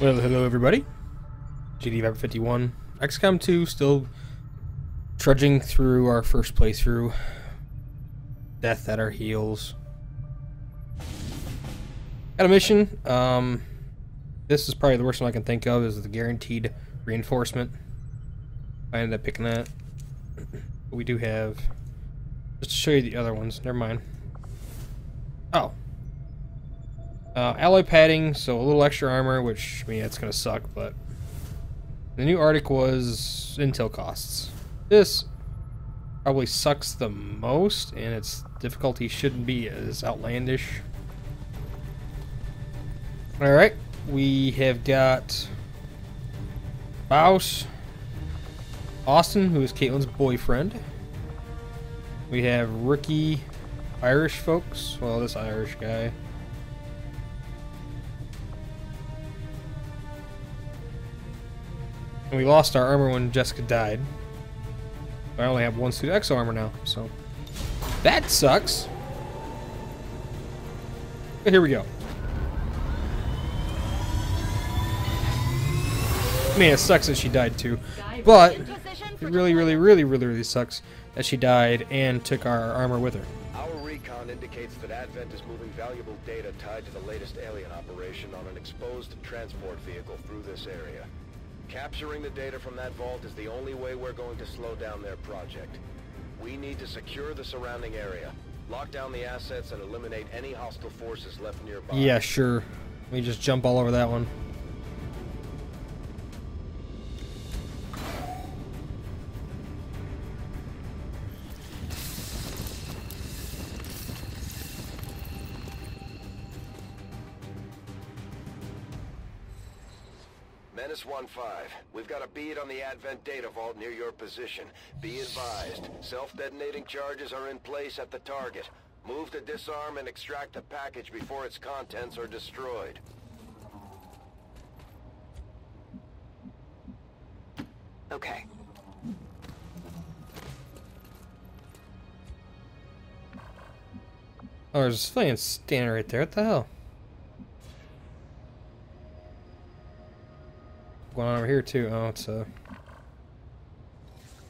Well, hello everybody. JD Viper 51. XCOM 2 still trudging through our first playthrough. Death at our heels. Got a mission. Um, this is probably the worst one I can think of is the guaranteed reinforcement. I ended up picking that. But we do have... Just to show you the other ones. Never mind. Oh, uh, alloy padding, so a little extra armor, which, I mean, it's going to suck, but... The new Arctic was intel costs. This probably sucks the most, and its difficulty shouldn't be as outlandish. Alright, we have got... Baus, Austin, who is Caitlin's boyfriend. We have Ricky, Irish folks. Well, this Irish guy. And we lost our armor when Jessica died. I only have one suit exo armor now, so that sucks. But here we go. I mean, it sucks that she died too, but it really, really, really, really, really sucks that she died and took our armor with her. Our recon indicates that Advent is moving valuable data tied to the latest alien operation on an exposed transport vehicle through this area. Capturing the data from that vault is the only way we're going to slow down their project. We need to secure the surrounding area, lock down the assets, and eliminate any hostile forces left nearby. Yeah, sure. We just jump all over that one. Menace 1-5, we've got a bead on the Advent data vault near your position. Be advised, self-detonating charges are in place at the target. Move to disarm and extract the package before its contents are destroyed. Okay. Oh, there's a civilian standing right there. What the hell? Going over here too. Oh, it's uh,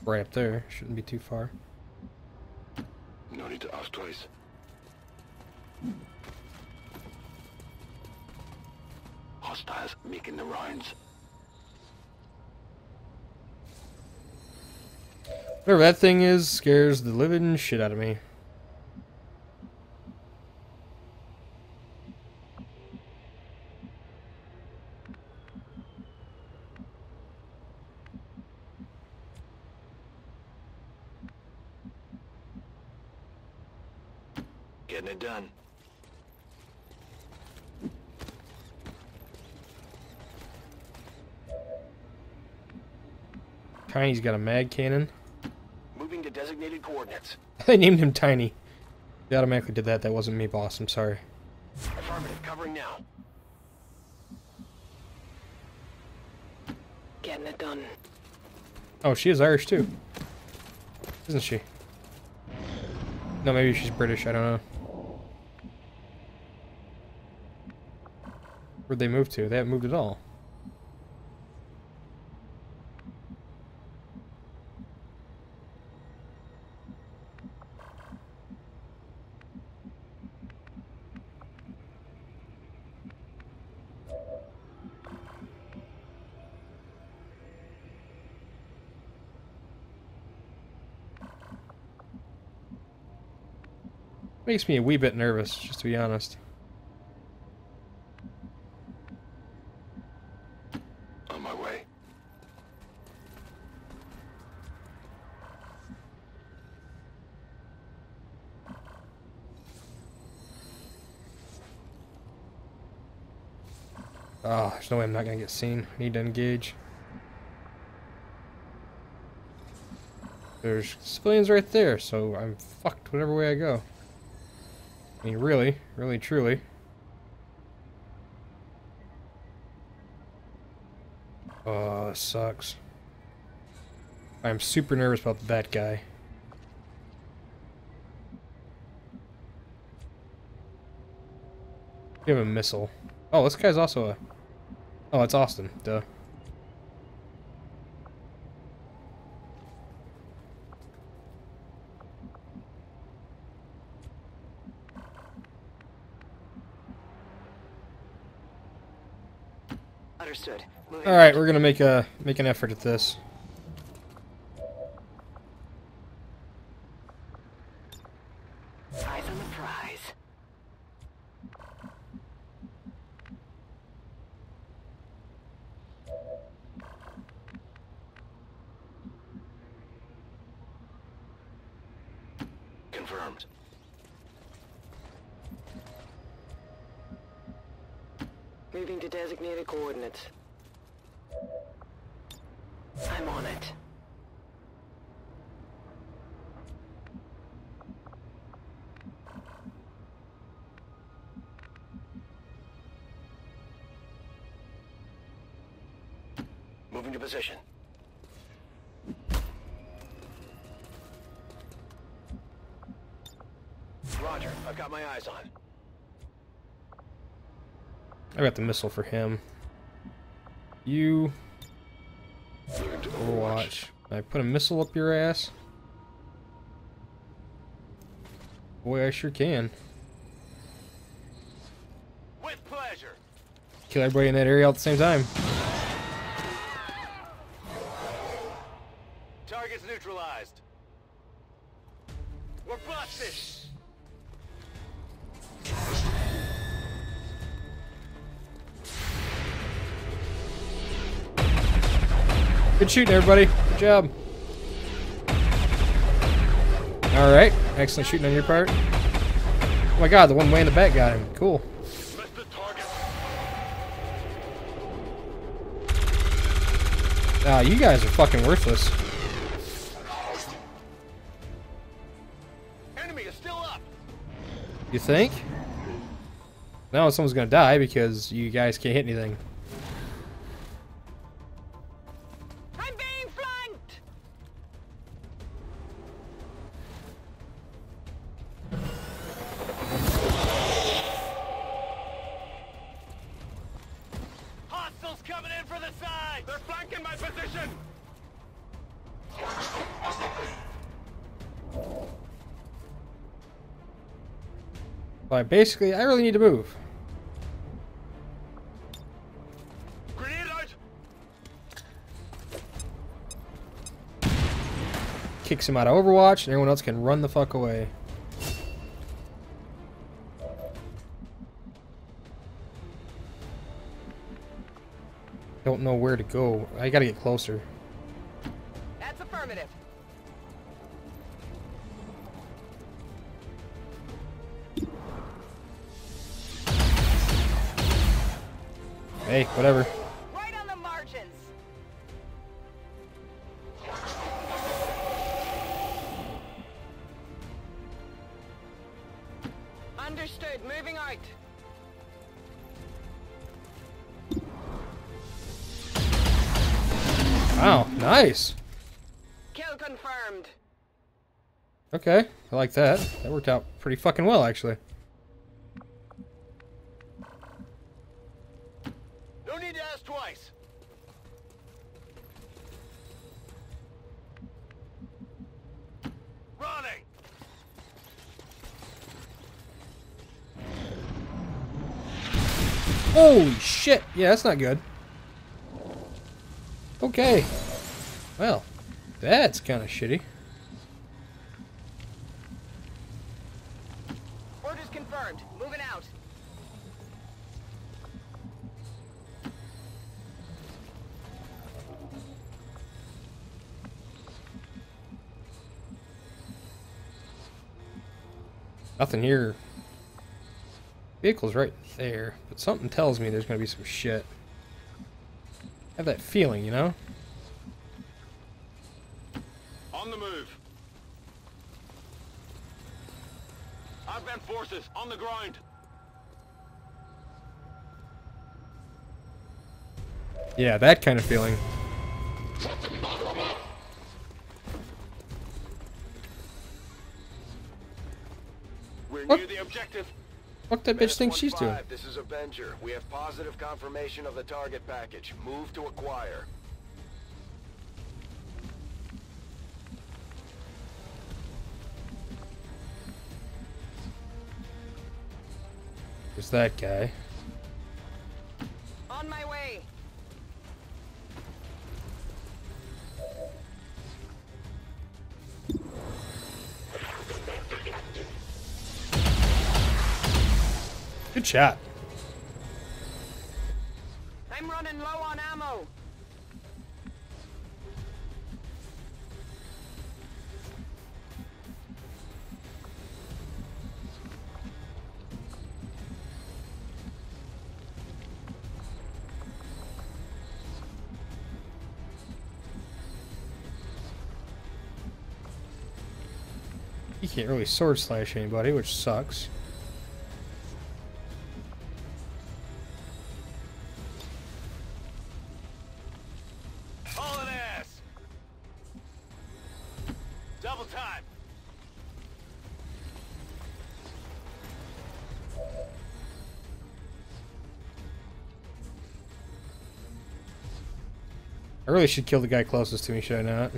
right up there. Shouldn't be too far. No need to ask twice. Hostiles making the rounds. Whatever that thing is scares the living shit out of me. Getting it done. Tiny's got a mag cannon. Moving to designated coordinates. they named him Tiny. They automatically did that. That wasn't me, boss. I'm sorry. Affirmative, covering now. Getting it done. Oh, she is Irish too. Isn't she? No, maybe she's British. I don't know. Where'd they move to? They haven't moved at all. Makes me a wee bit nervous, just to be honest. Oh, there's no way I'm not gonna get seen. Need to engage. There's civilians right there, so I'm fucked whatever way I go. I mean, really, really, truly. Oh, this sucks. I'm super nervous about that guy. We have a missile. Oh, this guy's also a Oh, it's Austin. Duh. Understood. All right, we're gonna make a make an effort at this. Eyes on the prize. Confirmed. Moving to designated coordinates. I'm on it. Moving to position. Roger, I've got my eyes on. I got the missile for him. You Overwatch. I put a missile up your ass. Boy, I sure can. With pleasure. Kill everybody in that area all at the same time. Good shooting, everybody. Good job. Alright. Excellent shooting on your part. Oh my god, the one way in the back got him. Cool. Ah, you guys are fucking worthless. Enemy is still up. You think? Now someone's gonna die because you guys can't hit anything. Basically, I really need to move. Kicks him out of Overwatch, and everyone else can run the fuck away. Don't know where to go. I gotta get closer. Understood. Moving out. Wow, nice. Kill confirmed. Okay, I like that. That worked out pretty fucking well, actually. Shit! Yeah, that's not good. Okay. Well, that's kind of shitty. Orders confirmed. Moving out. Nothing here. Vehicle's right there, but something tells me there's gonna be some shit. I have that feeling, you know? On the move. Advent forces on the ground. Yeah, that kind of feeling. We're What? near the objective. Fuck that bitch Menace thinks she's doing. This is Avenger. We have positive confirmation of the target package. Move to acquire. There's that guy. On my way. Shot. I'm running low on ammo. You can't really sword slash anybody, which sucks. I really should kill the guy closest to me, should I not?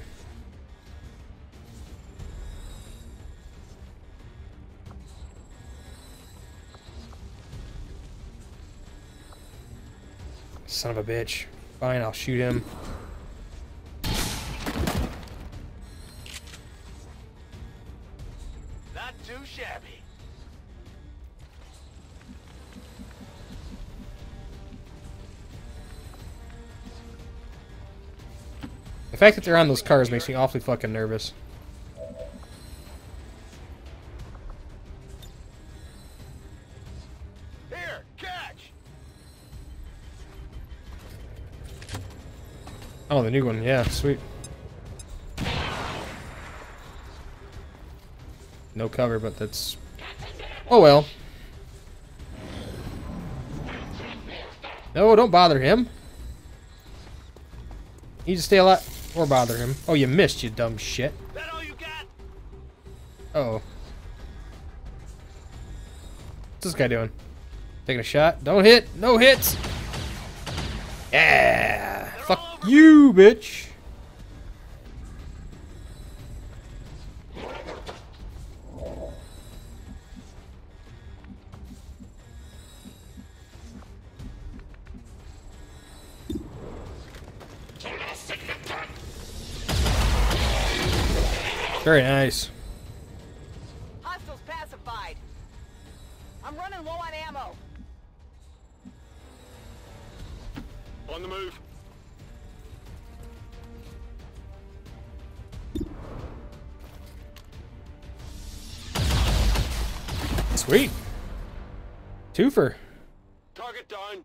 Son of a bitch. Fine, I'll shoot him. Not too shabby. Fact that they're on those cars makes me awfully fucking nervous. Here, catch! Oh, the new one. Yeah, sweet. No cover, but that's... Oh well. No, don't bother him. You just stay alive or bother him. Oh, you missed, you dumb shit. You? Uh oh. What's this guy doing? Taking a shot? Don't hit! No hits! Yeah! Fuck you, bitch! Very nice. Hostiles pacified. I'm running low on ammo. On the move. Sweet. Twofer. Target down.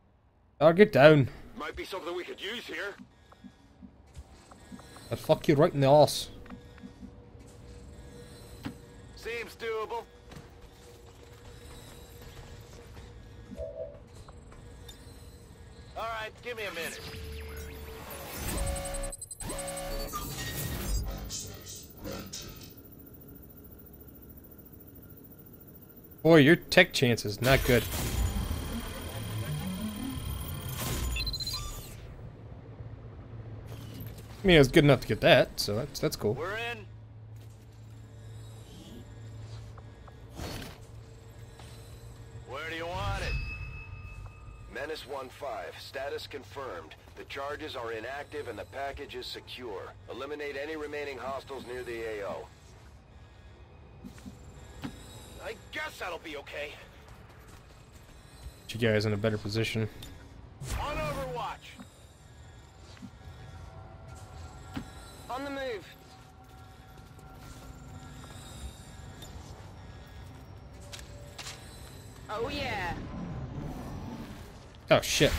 I'll get down. Might be something we could use here. I'll fuck you right in the ass. Seems doable. All right, give me a minute. Boy, your tech chance is not good. I mean, it was good enough to get that, so that's that's cool. We're in. Confirmed. The charges are inactive and the package is secure. Eliminate any remaining hostiles near the AO. I guess that'll be okay. Put you guys in a better position. On Overwatch. On the move. Oh yeah. Oh shit.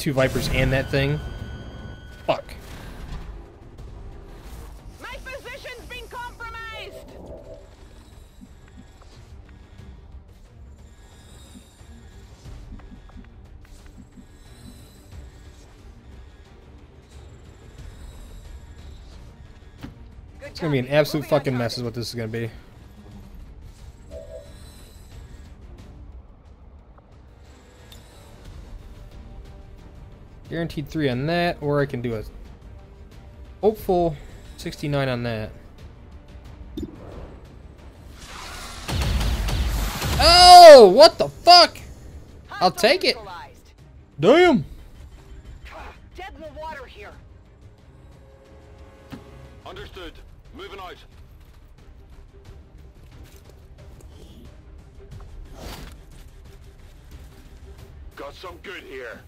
two Vipers and that thing. Fuck. My position's been compromised. It's gonna be an absolute fucking mess is what this is gonna be. Guaranteed three on that, or I can do a hopeful 69 on that. Oh, what the fuck? I'll take it. neutralized. Damn. Dead in the water here. Understood. Moving out. Got some good here.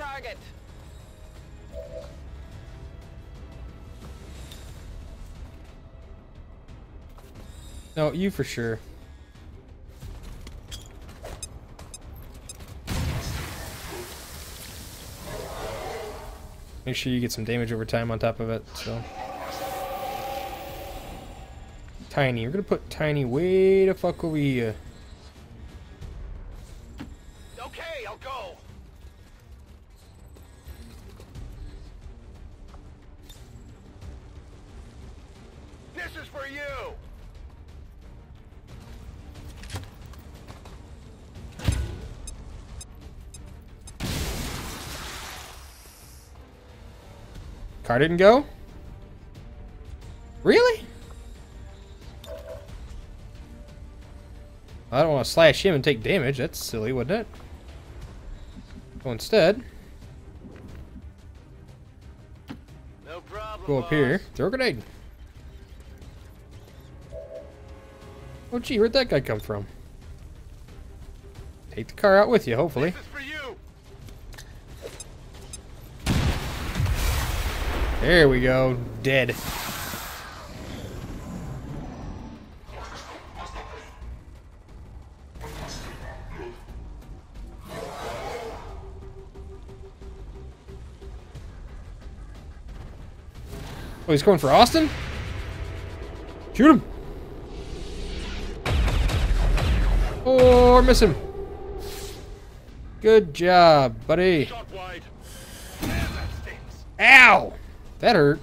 Target. No, you for sure. Make sure you get some damage over time on top of it, so. Tiny. We're gonna put Tiny way the fuck over here. Didn't go? Really? I don't want to slash him and take damage. That's silly, wouldn't it? So instead, No problem. go up here, throw a grenade. Oh gee, where'd that guy come from? Take the car out with you, hopefully. This is for you. There we go. Dead. Oh, he's going for Austin? Shoot him. Or miss him. Good job, buddy. Shot wide. Damn, that stings. Ow! That hurt.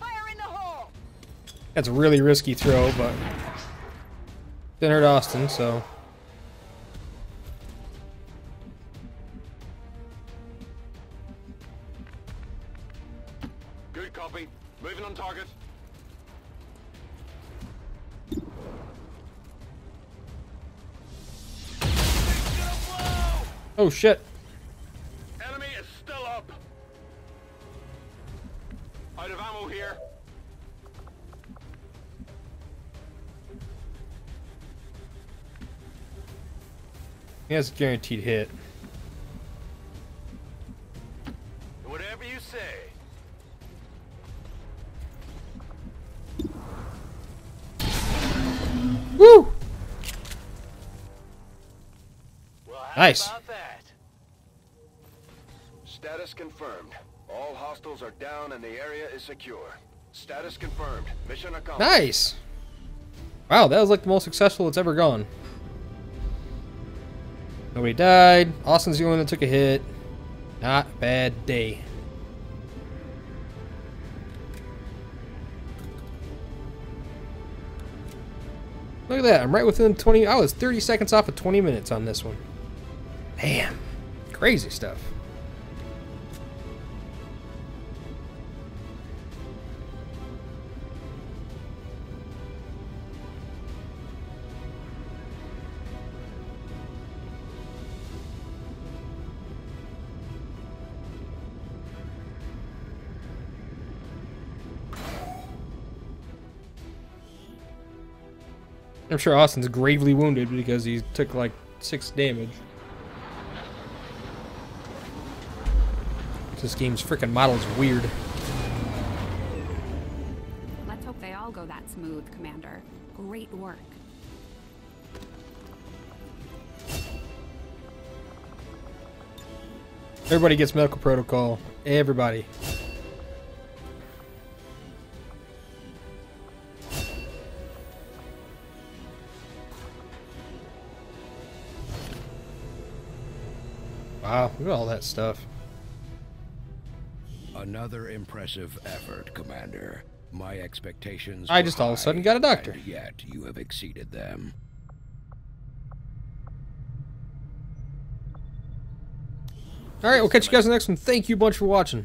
Fire in the hole. That's a really risky throw, but didn't hurt Austin, so. Shit. Enemy is still up. Out of ammo here. He has a guaranteed hit. Whatever you say. Woo! Well, Nice. Status confirmed. All hostiles are down and the area is secure. Status confirmed. Mission accomplished. Nice! Wow, that was like the most successful it's ever gone. Nobody died. Austin's the only one that took a hit. Not bad day. Look at that. I'm right within 20. I was 30 seconds off of 20 minutes on this one. Damn. Crazy stuff. I'm sure Austin's gravely wounded because he took like six damage. This game's freaking model is weird. Let's hope they all go that smooth, Commander. Great work. Everybody gets medical protocol. Everybody. Look at all that stuff. Another impressive effort, Commander. My expectations. I just all of a sudden got a doctor. yet you have exceeded them. Alright, we'll catch you guys in the next one. Thank you a bunch for watching.